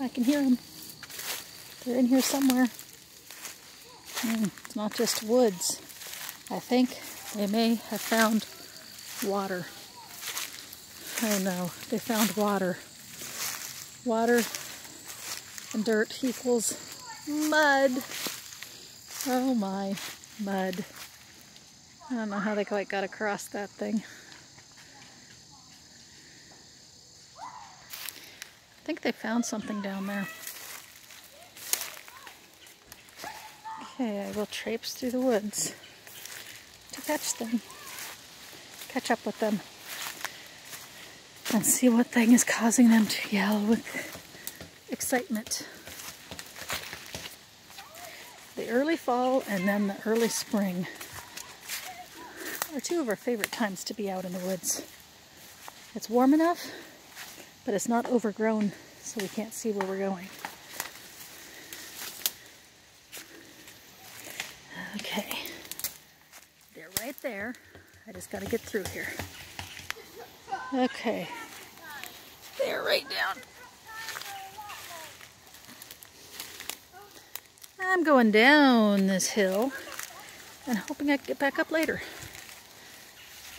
I can hear them. They're in here somewhere. Mm, it's not just woods. I think they may have found water. Oh no, they found water. Water and dirt equals mud. Oh my, mud. I don't know how they quite got across that thing. I think they found something down there. Okay, I will traipse through the woods to catch them. Catch up with them. And see what thing is causing them to yell with excitement. The early fall and then the early spring are two of our favorite times to be out in the woods. It's warm enough but it's not overgrown so we can't see where we're going. Okay, they're right there. I just got to get through here. Okay, they're right down. I'm going down this hill and hoping I can get back up later.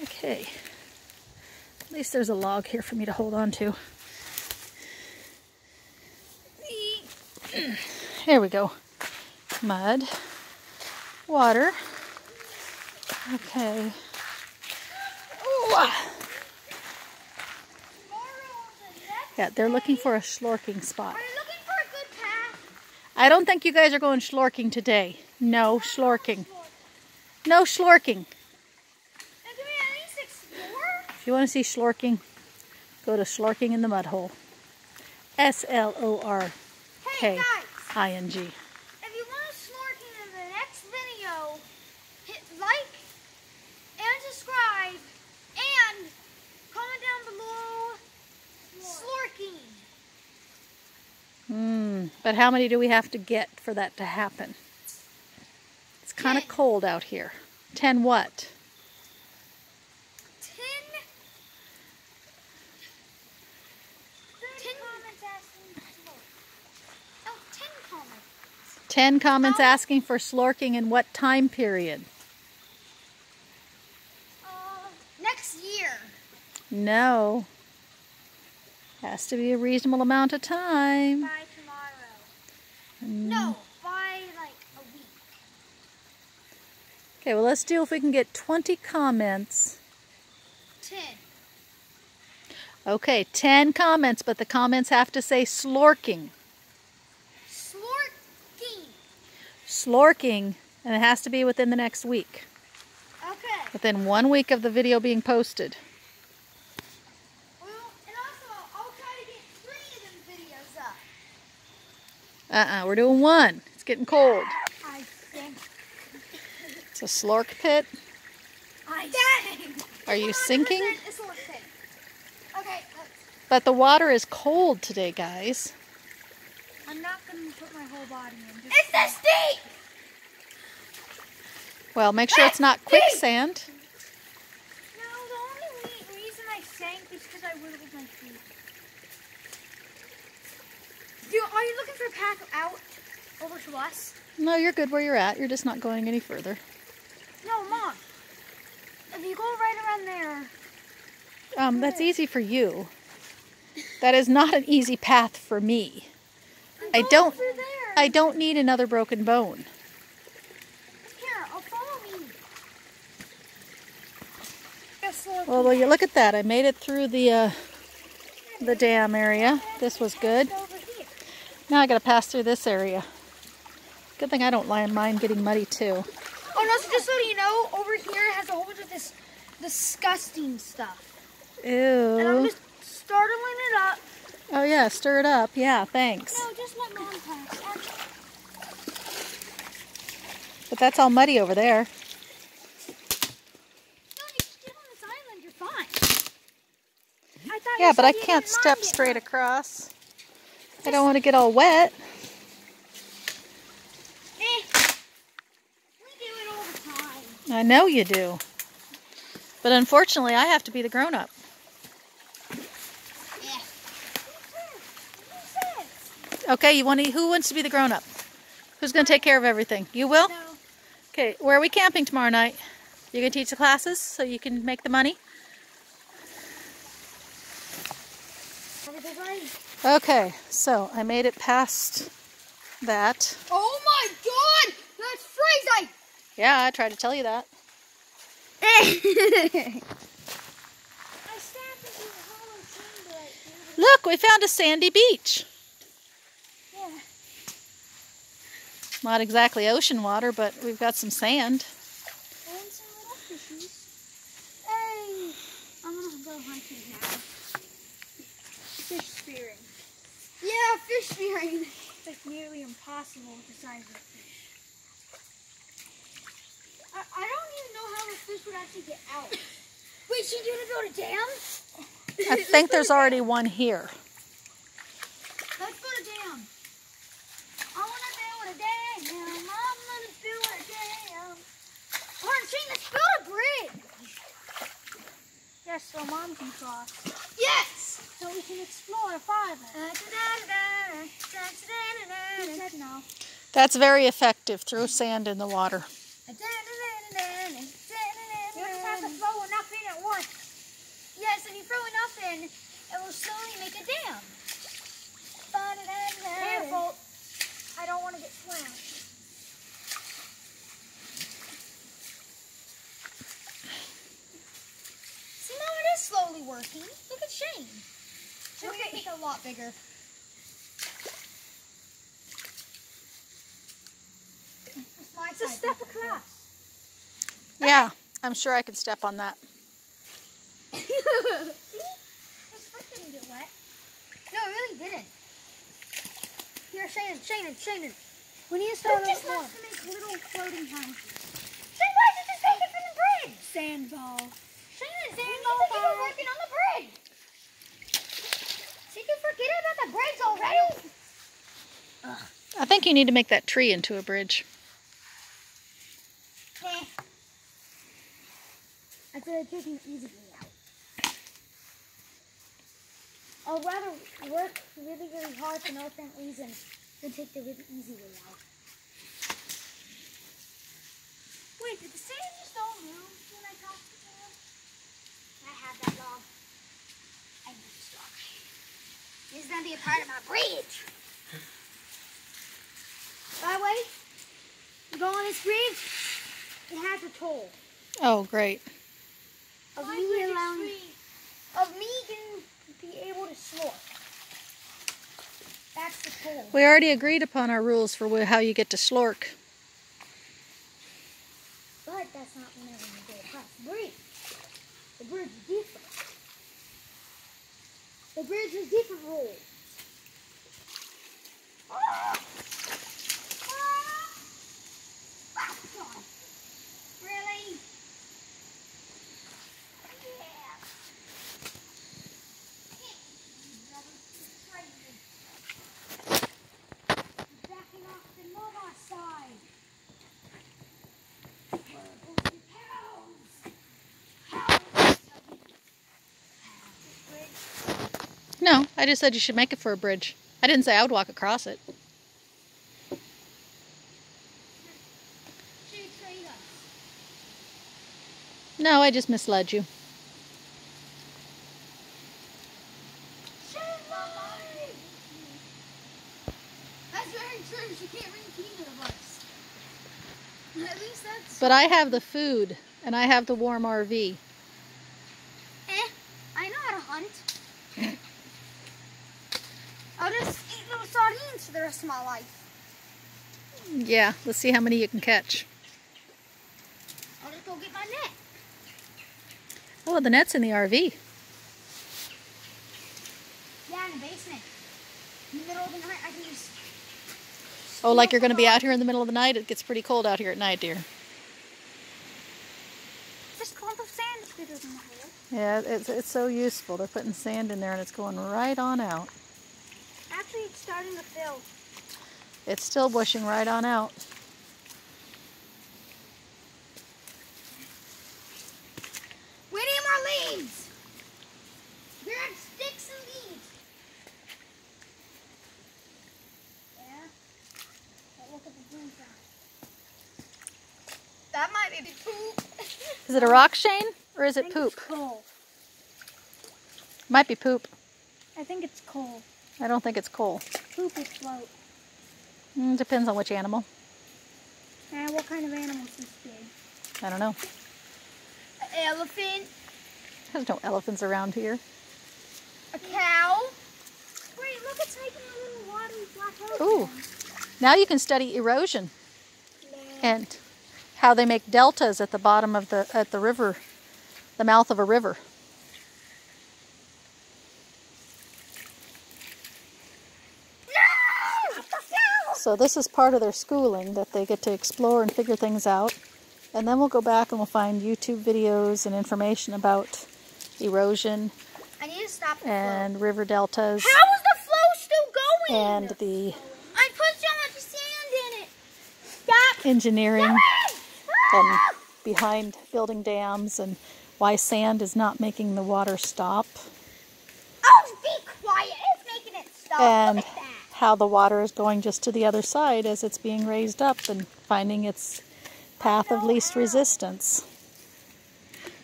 Okay, at least there's a log here for me to hold on to. Here we go. Mud, water. Okay. Ooh. Yeah, they're looking for a schlorking spot. I don't think you guys are going schlorking today. No schlorking. No schlorking. If you want to see schlorking, go to Schlorking in the Mud Hole. S-L-O-R. Hey, guys, I-N-G. If you want to Slorking in the next video, hit like and subscribe and comment down below Slorking. Hmm, but how many do we have to get for that to happen? It's kind of cold out here. Ten what? 10 comments asking for slorking in what time period? Uh, next year. No. Has to be a reasonable amount of time. By tomorrow. No, mm. by like a week. Okay, well let's do if we can get 20 comments. 10. Okay, 10 comments, but the comments have to say slorking. Slorking, and it has to be within the next week. Okay. Within one week of the video being posted. Well, and also, I'll try to get three of them videos up. Uh-uh, we're doing one. It's getting cold. I think. It's a slork pit. I think. Are you sinking? It's a little thing. Okay, But the water is cold today, guys. I'm not put my whole body in. Just it's the steep! Well, make sure it's not quicksand. No, the only reason I sank is because I wiggled my feet. Do, are you looking for a path out over to us? No, you're good where you're at. You're just not going any further. No, Mom. If you go right around there, Um, that's easy for you. That is not an easy path for me. I don't-. I don't need another broken bone. Here, I'll follow me. Yes. Well, you look at that? I made it through the uh, the dam area. This was good. Now I got to pass through this area. Good thing I don't mind getting muddy too. Oh, no, so just so you know, over here has a whole bunch of this disgusting stuff. Ew. And I'm just startling it up. Oh yeah, stir it up. Yeah, thanks. No, just let mom pass. But that's all muddy over there. no, you just get on this island, you're fine. I thought Yeah, but I can't step it. straight across. I don't want to get all wet. Eh. We do it all the time. I know you do. But unfortunately, I have to be the grown up. Yeah. Who says? Okay, you want to, who wants to be the grown up? Who's going to take care of everything? You will? No. Okay, where are we camping tomorrow night? You going to teach the classes so you can make the money? Okay, so I made it past that. Oh my god! That's freezing! Yeah, I tried to tell you that. I snapped into a hollow chamber right here. Look, we found a sandy beach. Yeah. Not exactly ocean water, but we've got some sand. And some little fishies. Hey! I'm gonna go hunting now. Fish spearing. Yeah, fish spearing. It's like nearly impossible with the size of a fish. I, I don't even know how the fish would actually get out. Wait, she gonna go to dam? I think there's already one here. Let's build a dam. Yes, so mom can cross. Yes! So we can explore farther. No. That's very effective. Throw sand in the water. You just have to throw enough in at once. Yes, if you throw enough in, it will slowly make a dam. Careful. I don't want to get slammed. See, now it is slowly working. Look at Shane. Should we make it a lot bigger? It's a step across. Yeah, I'm sure I can step on that. See? His foot didn't get wet. No, it really didn't. Here, Shannon, Shannon, Shannon. We need to start Who just wants to make little floating houses? Shannon, why did you just take it from the bridge? Sandball. Shannon, Sandball we need to keep working on the bridge. She can forget about the bridge already. I think you need to make that tree into a bridge. Eh. I said taking the easy way out. I'd rather work really, really hard for no apparent reason than take the really easy way out. Wait, did the sand just all move when I talked to them? I have that log. I need this log. This is gonna be a part of my bridge. By the way, you go on this bridge, it has a toll. Oh, great. Of me allowing, of me can be able to snort. That's the toll. We already agreed upon our rules for how you get to Slork. But that's not whenever you go across the bridge. The bridge is different. The bridge has different rules. Ah! Ah! Ah, God. Really? Yeah. Backing off the Nova side. No, I just said you should make it for a bridge. I didn't say I would walk across it. No, I just misled you. That's very true. She can't bring Tina to us. At least that's. But I have the food and I have the warm RV. Eh, I know how to hunt. I'll just eat little sardines for the rest of my life. Yeah, let's see how many you can catch. I'll just go get my net. Oh, the net's in the RV. Yeah, in the basement. In the middle of the night, I can just. Oh, like you're going to be out here in the middle of the night? It gets pretty cold out here at night, dear. This clump of sand is bigger than my hair. Yeah, it's, it's so useful. They're putting sand in there and it's going right on out. Actually, it's starting to fill. It's still bushing right on out. We need more leaves! Grab sticks and leaves. Yeah? Look at the blue That might be poop. is it a rock, Shane? Or is it poop? Might be poop. I think it's coal. I don't think it's coal. Poop will float. Mm, depends on which animal. And what kind of animal is this big? I don't know. An elephant, There's no elephants around here. a cow. Wait, look, it's making a little watery black Ooh. Now you can study erosion Yeah. and how they make deltas at the bottom of the at the river, the mouth of a river. So this is part of their schooling that they get to explore and figure things out. And then we'll go back and we'll find YouTube videos and information about erosion I need to stop the and river deltas. How is the flow still going? and the I put so much sand in it. Stop. engineering Ah! and behind building dams and why sand is not making the water stop Oh, be quiet. It's making it stop. and Look at that. How the water is going just to the other side as it's being raised up and finding its path of least resistance.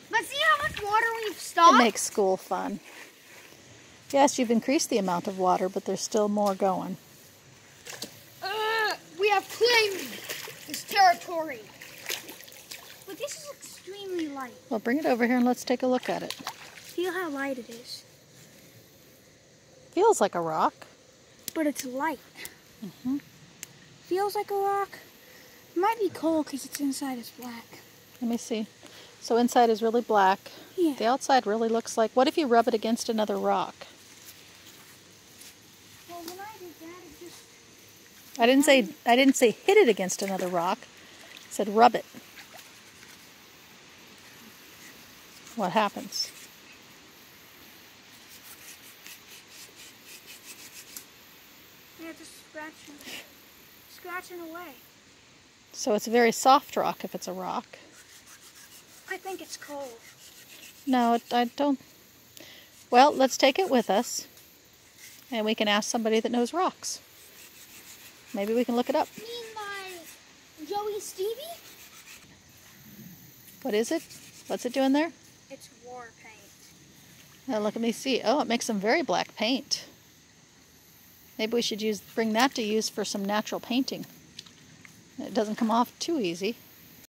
But see how much water we've stopped? It makes school fun. Yes, you've increased the amount of water, but there's still more going. Uh, we have claimed this territory. But this is extremely light. Well, bring it over here and let's take a look at it. Feel how light it is. Feels like a rock. But it's light. Mhm. Feels like a rock. It might be coal because its inside is black. Let me see. So inside is really black. Yeah. The outside really looks like. What if you rub it against another rock? Well, when I did that, it just I didn't say I didn't say hit it against another rock. I said rub it. What happens? yeah, just scratching, scratching away. So it's a very soft rock if it's a rock. I think it's coal. No, I don't. Well, let's take it with us, and we can ask somebody that knows rocks. Maybe we can look it up. You mean my Joey Stevie? What is it? What's it doing there? It's war paint. Now look at me see. Oh, it makes some very black paint. Maybe we should use bring that to use for some natural painting. It doesn't come off too easy.